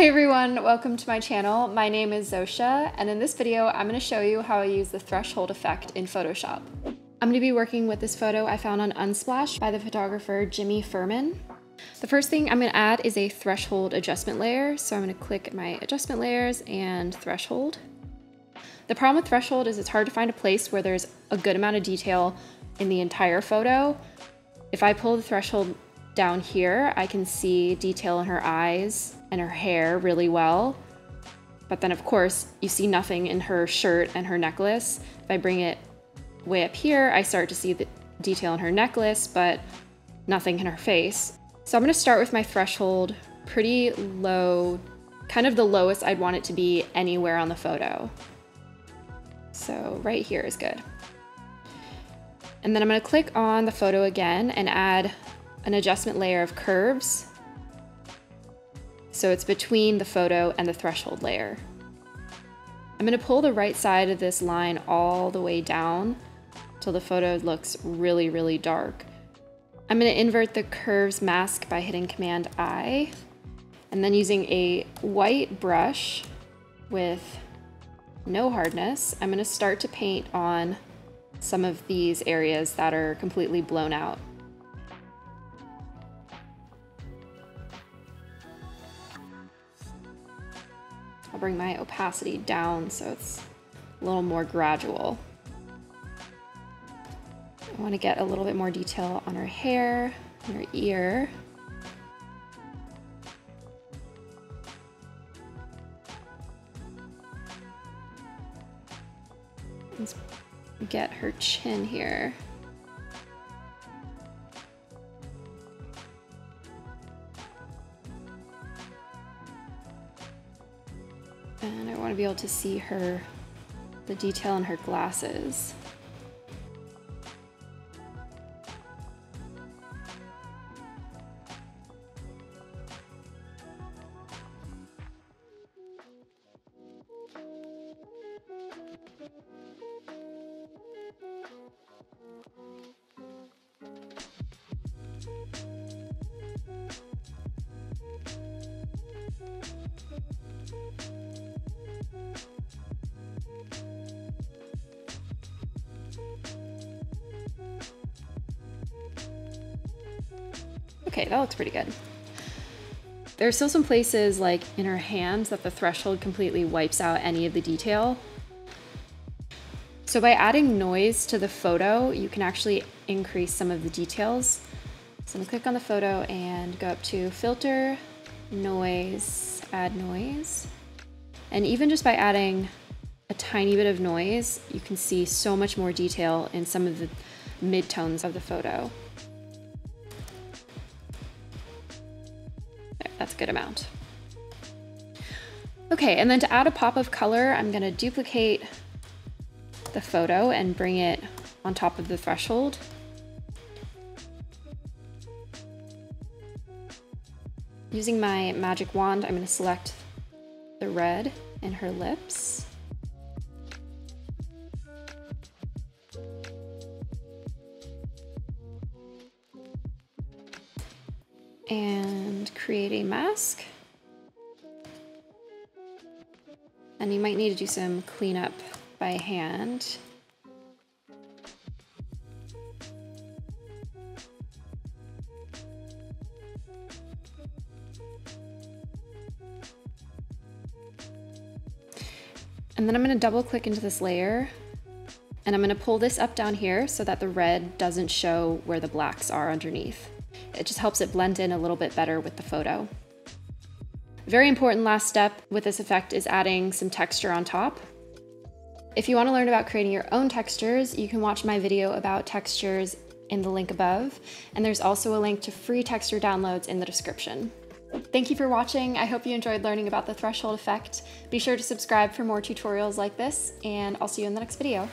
Hey everyone, welcome to my channel. My name is Zosia, and in this video, I'm gonna show you how I use the threshold effect in Photoshop. I'm gonna be working with this photo I found on Unsplash by the photographer Jimmy Fermin. The first thing I'm gonna add is a threshold adjustment layer. So I'm gonna click my adjustment layers and threshold. The problem with threshold is it's hard to find a place where there's a good amount of detail in the entire photo. If I pull the threshold down here, I can see detail in her eyes and her hair really well. But then of course, you see nothing in her shirt and her necklace. If I bring it way up here, I start to see the detail in her necklace, but nothing in her face. So I'm gonna start with my threshold pretty low, kind of the lowest I'd want it to be anywhere on the photo. So right here is good. And then I'm gonna click on the photo again and add an adjustment layer of curves. So it's between the photo and the threshold layer. I'm gonna pull the right side of this line all the way down till the photo looks really, really dark. I'm gonna invert the curves mask by hitting Command I, and then using a white brush with no hardness, I'm gonna start to paint on some of these areas that are completely blown out. I'll bring my opacity down so it's a little more gradual. I want to get a little bit more detail on her hair, and her ear. Let's get her chin here. And I want to be able to see her, the detail in her glasses. Okay, that looks pretty good. There are still some places like in her hands that the threshold completely wipes out any of the detail. So by adding noise to the photo, you can actually increase some of the details. So I'm gonna click on the photo and go up to filter, noise, add noise. And even just by adding a tiny bit of noise, you can see so much more detail in some of the midtones of the photo. That's a good amount. Okay, and then to add a pop of color, I'm gonna duplicate the photo and bring it on top of the threshold. Using my magic wand, I'm gonna select the red in her lips. And create a mask. And you might need to do some cleanup by hand. And then I'm gonna double click into this layer and I'm gonna pull this up down here so that the red doesn't show where the blacks are underneath. It just helps it blend in a little bit better with the photo. Very important last step with this effect is adding some texture on top. If you want to learn about creating your own textures, you can watch my video about textures in the link above, and there's also a link to free texture downloads in the description. Thank you for watching. I hope you enjoyed learning about the threshold effect. Be sure to subscribe for more tutorials like this, and I'll see you in the next video.